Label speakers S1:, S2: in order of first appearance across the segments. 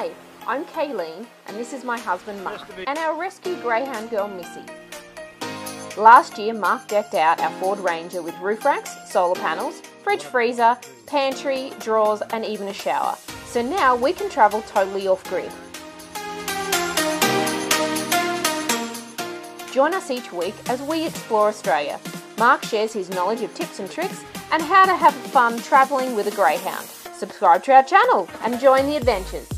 S1: Hi, I'm Kayleen, and this is my husband Mark, and our rescue greyhound girl Missy. Last year, Mark decked out our Ford Ranger with roof racks, solar panels, fridge freezer, pantry, drawers, and even a shower. So now we can travel totally off grid. Join us each week as we explore Australia. Mark shares his knowledge of tips and tricks and how to have fun travelling with a greyhound. Subscribe to our channel and join the adventures.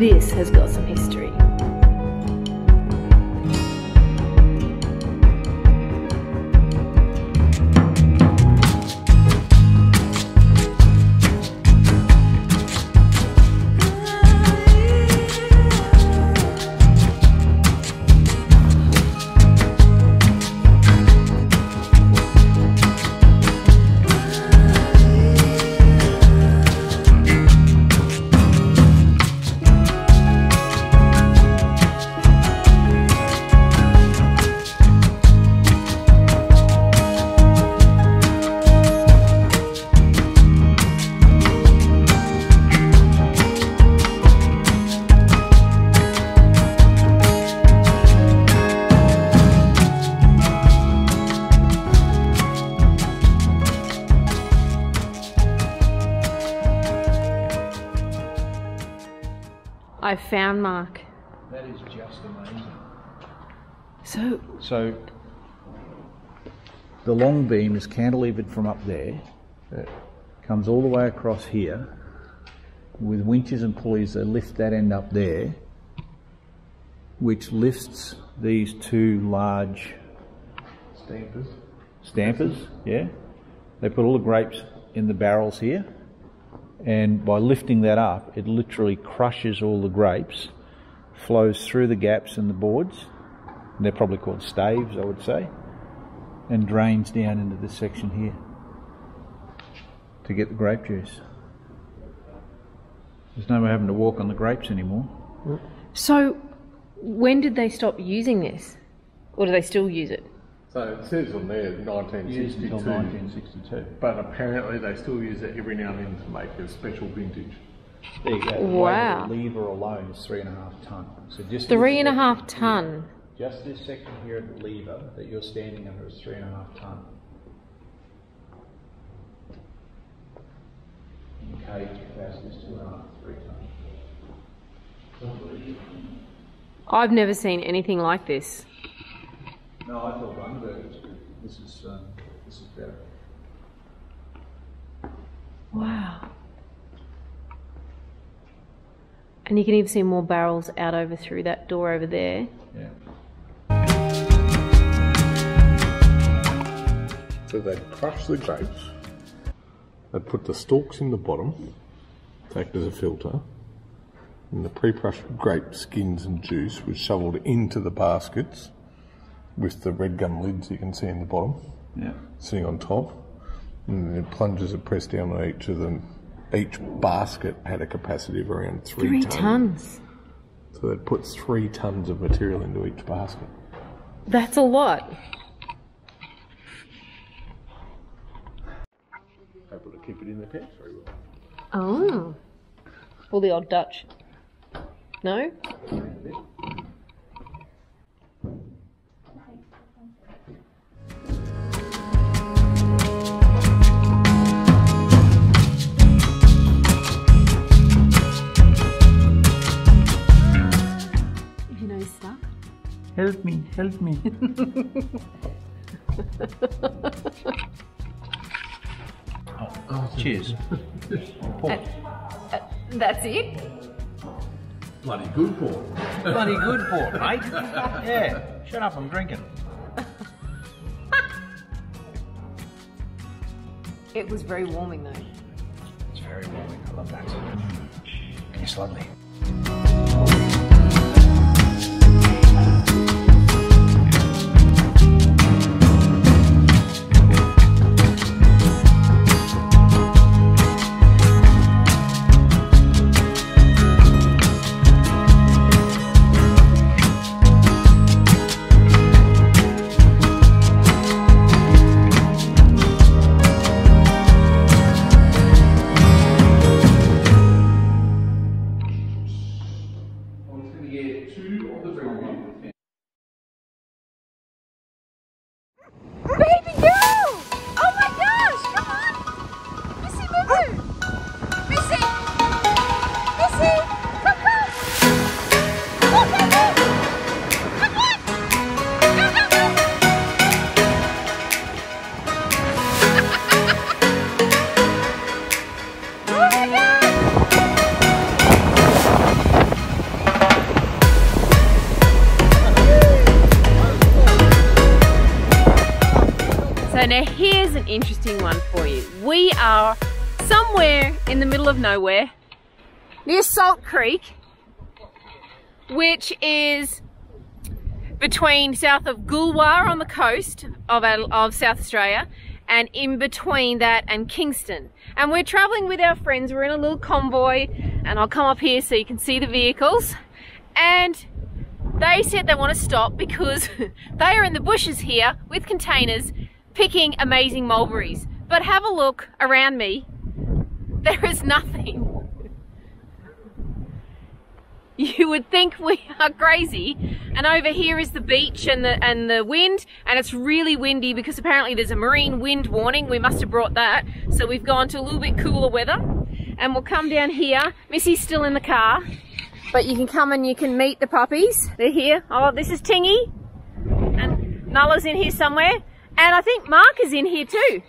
S2: This has got some I found Mark.
S3: That is just amazing.
S2: So,
S3: So the long beam is cantilevered from up there, comes all the way across here. With winches and pulleys, they lift that end up there, which lifts these two large
S4: Stampers.
S3: stampers, yeah. They put all the grapes in the barrels here, and by lifting that up, it literally crushes all the grapes, flows through the gaps in the boards, they're probably called staves, I would say, and drains down into this section here to get the grape juice. There's no having to walk on the grapes anymore.
S2: so when did they stop using this? Or do they still use it?
S4: So it says on there
S3: Used until
S4: 1962,
S3: 1962.
S4: but apparently they still use it every now and then to make a special vintage.
S3: There you go. The
S2: Wow.
S3: the lever alone is three and a half ton. So just
S2: Three
S3: this section here-
S2: ton.
S3: Just this section here of the lever that you're standing under is three and a half ton. And the cage capacity is two and a half, three ton.
S2: I've never seen anything like this.
S3: No, I thought Bundaberg was good. This is, um, this is better.
S2: Wow. And you can even see more barrels out over through that door over there.
S3: Yeah.
S4: So they'd crush the grapes, they'd put the stalks in the bottom, act as a filter, and the pre-crushed grape skins and juice was shoveled into the baskets with the red gum lids you can see in the bottom,
S3: Yeah.
S4: sitting on top, and the plungers are pressed down on each of them. Each basket had a capacity of around three,
S2: Three
S4: tons.
S2: tons.
S4: So they'd three tons of material into each basket.
S2: That's a lot.
S4: Able to keep it in their pants very well.
S2: Oh. Or the old Dutch. No?
S3: Help me, help me. oh, cheers.
S2: Uh, uh, that's it?
S4: Bloody good port.
S3: Bloody good port, mate. Yeah. Shut up, I'm drinking.
S2: It was very warming though.
S3: It's very warming. I love that. It's lovely.
S2: So now here's an interesting one for you. We are somewhere in the middle of nowhere near Salt Creek, which is between south of Goolwa on the coast of, of South Australia and in between that and Kingston. And we're traveling with our friends. We're in a little convoy and I'll come up here so you can see the vehicles. And they said they want to stop because they are in the bushes here with containers picking amazing mulberries. But have a look around me. There is nothing. You would think we are crazy. And over here is the beach and the and the wind, and it's really windy because apparently there's a marine wind warning. We must have brought that. So we've gone to a little bit cooler weather. And we'll come down here. Missy's still in the car. But you can come and you can meet the puppies. They're here. Oh, this is Tingy. And Nulla's in here somewhere. And I think Mark is in here too.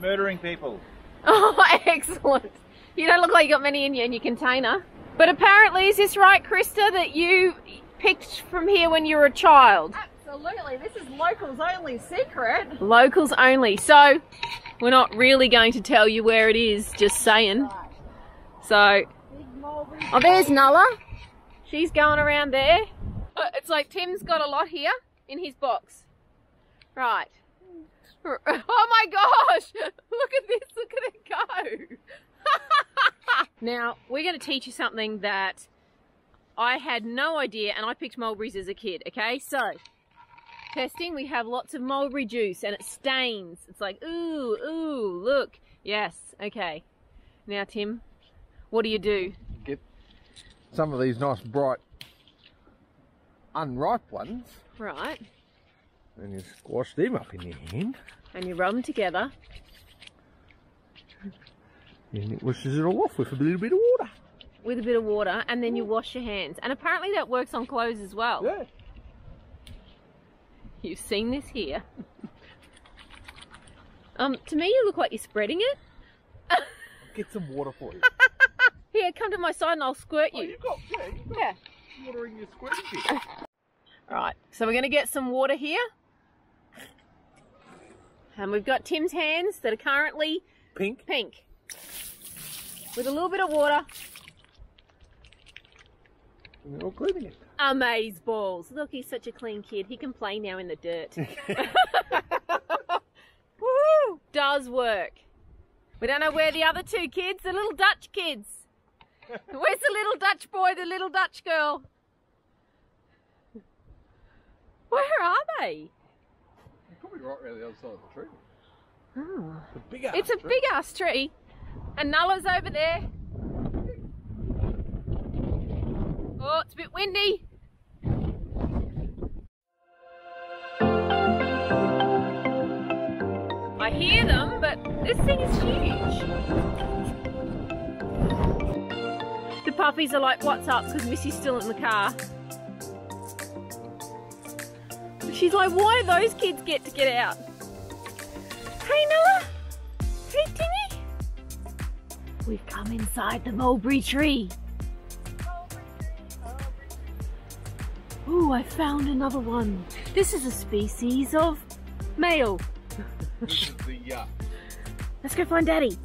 S3: Murdering people.
S2: Oh, excellent. You don't look like you got many in your, in your container. But apparently, is this right, Krista, that you picked from here when you were a child?
S1: Absolutely. This is locals only secret.
S2: Locals only. So, we're not really going to tell you where it is, just saying. So, oh, there's Nulla. She's going around there. Uh, it's like Tim's got a lot here in his box. Right. Oh my gosh! Look at this, look at it go! now, we're going to teach you something that I had no idea and I picked mulberries as a kid, okay? So, testing, we have lots of mulberry juice and it stains. It's like, ooh, ooh, look. Yes, okay. Now, Tim, what do you do?
S5: Get some of these nice bright unripe ones
S2: Right.
S5: And you squash them up in your hand
S2: And you rub them together.
S5: and it washes it all off with a little bit of water.
S2: with a bit of water and then you wash your hands. And apparently that works on clothes as well.
S5: Yeah.
S2: You've seen this here. um, to me you look like you're spreading it.
S5: Get some water for you.
S2: Here, come to my side and I'll squirt
S5: oh,
S2: you.
S5: you got, yeah, you got
S2: Yeah.
S5: water in your squirty bit.
S2: Right, so we're gonna get some water here. And we've got Tim's hands that are currently
S5: Pink.
S2: pink. With a little bit of water.
S5: And you're all cleaning it.
S2: Amaze balls. Look, he's such a clean kid. He can play now in the dirt. Woo! Does work. We don't know where the other two kids, the little Dutch kids. Where's the little Dutch boy, the little Dutch girl? Where are they?
S5: Probably right around the other side of the tree.
S2: Oh.
S5: It's a big ass
S2: It's a
S5: tree.
S2: big ass tree. And Nulla's over there. Oh, it's a bit windy. I hear them, but this thing is huge. The puppies are like, what's up? Because Missy's still in the car. She's like, why do those kids get to get out? Hey, Noah. Hey, Timmy. We've come inside the mulberry tree. Ooh, I found another one. This is a species of male.
S5: This is the uh,
S2: Let's go find Daddy.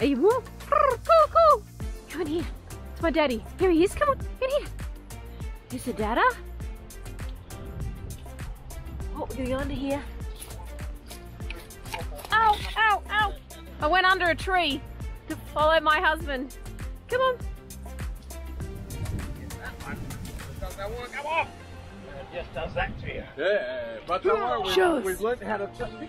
S2: Are you cool? Cool, cool. Come in here. It's my daddy. Here he is. Come on, in here. Here's the dada. We're gonna go under here. Ow, ow, ow. I went under a tree to follow my husband. Come on.
S5: Does that want to come off?
S3: It just does that to you.
S5: Yeah, but don't worry,
S2: Show us.
S5: we've, we've learned how to fix it.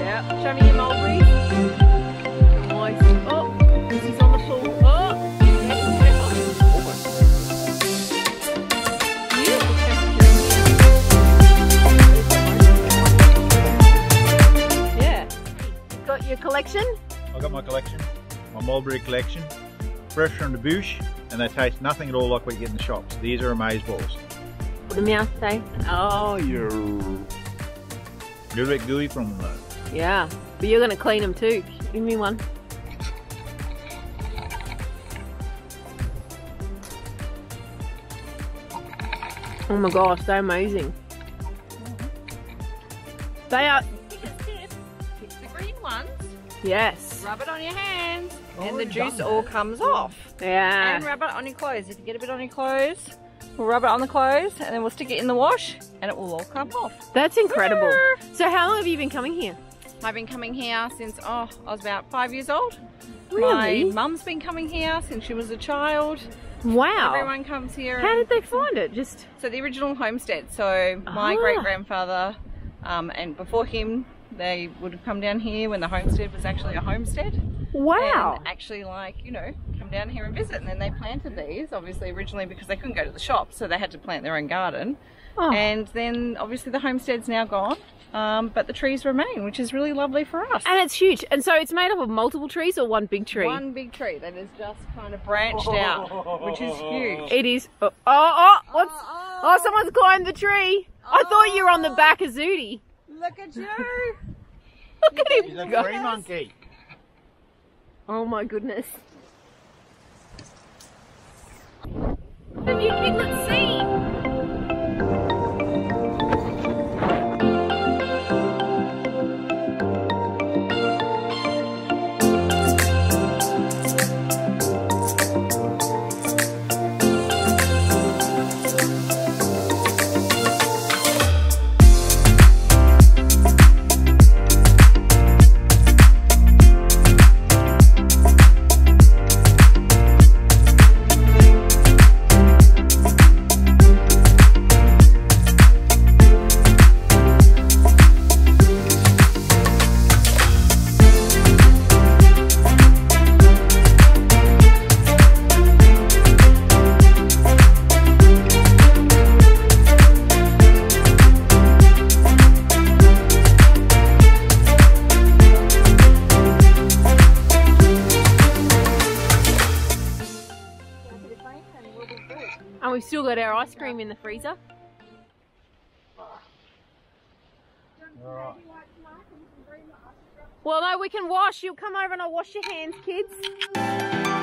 S2: Yeah, show me your mulberries. Collection?
S3: I got my collection, my mulberry collection, fresh from the bush, and they taste nothing at all like what you get in the shops. These are amaze balls.
S2: Put them out, say.
S3: Oh, you're a little bit gooey from them though.
S2: Yeah, but you're gonna clean them too. Give me one. Oh my gosh, they're amazing. They are, yes.
S6: rub it on your hands, and the juice all comes off.
S2: Yeah.
S6: And rub it on your clothes. If you get a bit on your clothes, we'll rub it on the clothes, and then we'll stick it in the wash, and it will all come off.
S2: That's incredible. So how long have you been coming here?
S6: I've been coming here since, oh, I was about five years old.
S2: Really?
S6: My mum's been coming here since she was a child.
S2: Wow.
S6: Everyone comes here.
S2: How
S6: and-
S2: did they find it? Just
S6: So the original homestead. So my
S2: Ah.
S6: great grandfather, um, and before him, they would have come down here when the homestead was actually a homestead.
S2: wow.
S6: And actually, like you know, come down here and visit. And then they planted these, obviously originally because they couldn't go to the shop, so they had to plant their own garden.
S2: Oh.
S6: And then obviously the homestead's now gone, um, but the trees remain, which is really lovely for us.
S2: And it's huge. And so it's made up of multiple trees or one big tree?
S6: One big tree that is just kind of branched out, which is huge.
S2: It is. Oh, oh, oh, what's, oh, someone's climbed the tree. I thought you were on the back of Zooty.
S6: Look at you!
S2: Look at him. go.
S5: Free monkey.
S2: Oh my goodness. Have you kid? Let's And we've still got our ice cream in the freezer. Well, no, we can wash. You'll come over and I'll wash your hands, kids.